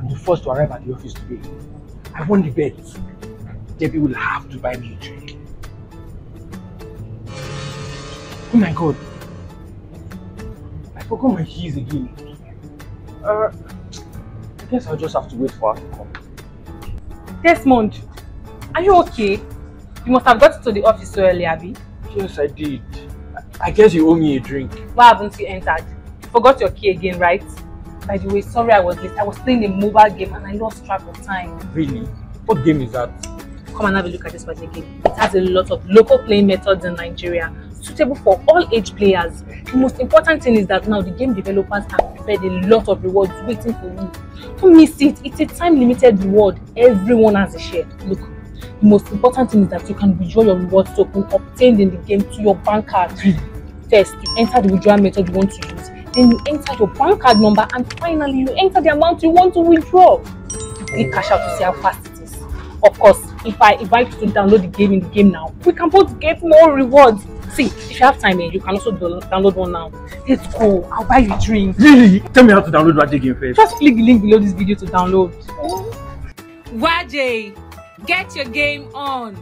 I'm the first to arrive at the office today. I won the bet. Debbie will have to buy me a drink. Oh my god. I forgot my keys again. Uh, I guess I'll just have to wait for her to come. Desmond, are you okay? You must have got to the office so early, Abby. Yes, I did. I- I guess you owe me a drink. Why haven't you entered? You forgot your key again, right? By the way, sorry I was late. I was playing a mobile game and I lost track of time. Really? What game is that? Come and have a look at this particular game. It has a lot of local playing methods in Nigeria, suitable for all age players. The most important thing is that now the game developers have prepared a lot of rewards waiting for you. Don't miss it. It's a time limited reward. Everyone has a share. Look, the most important thing is that you can withdraw your rewards token obtained in the game to your bank card. First, you enter the withdrawal method you want to use. Then you enter your bank card number and finally you enter the amount you want to withdraw. You click cash out to see how fast it is. Of course, if I invite you to download the game in the game now, we can both get more rewards. See, if you have time, eh, you can also download one now. Let's go. I'll buy you a drink. Really? Tell me how to download that game first. Just click the link below this video to download. Waje, get your game on.